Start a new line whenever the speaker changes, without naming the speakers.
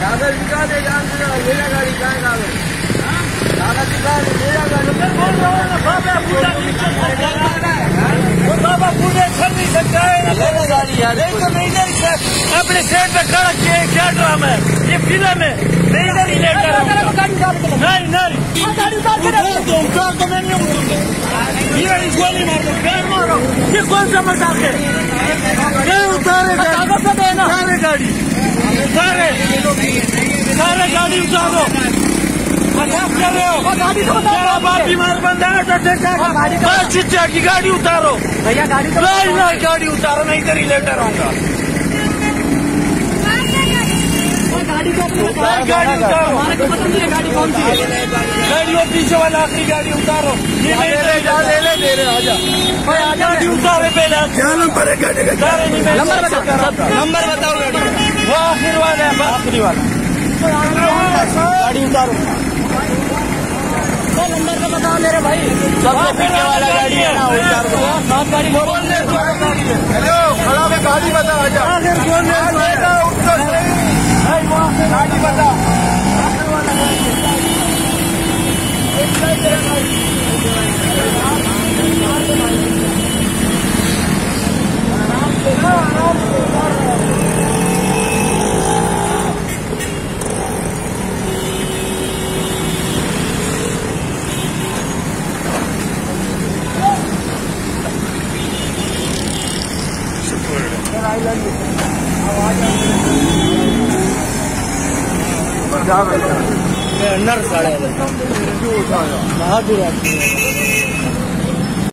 کاغذ دکھا جان میرا گاڑی کہاں کاغذ اپنے سیٹ پہ کھڑا کیا کیا ڈرامہ ہے؟ یہ فلم ہے میں یہ گولی مار دو مارو یہ کون سا مزاق ہے گاڑی۔ سارے سارے گاڑی اٹھا دو بیمار بند ہے کی گاڑی اتارو
بھیا گاڑی
گاڑی اتارو نہیں تو ریلیٹر آؤں گا
گاڑی
اتارو
گاڑی کون سی ہے
گاڑی اور پیچھے والا آخری گاڑی اتارو یہ
گاڑی
اتارے پہلے
نمبر بتاؤ گاڑی
وہ آخر والا ہے آخری والا۔
گاڑی اتارو۔ سر نمبر کا بتاؤ میرے بھائی۔
سب سے پیچھے والا گاڑی ہے نا
سات گاڑی ہیلو کھڑا میں گاڑی
بتاؤ نر ساڑھے بہادر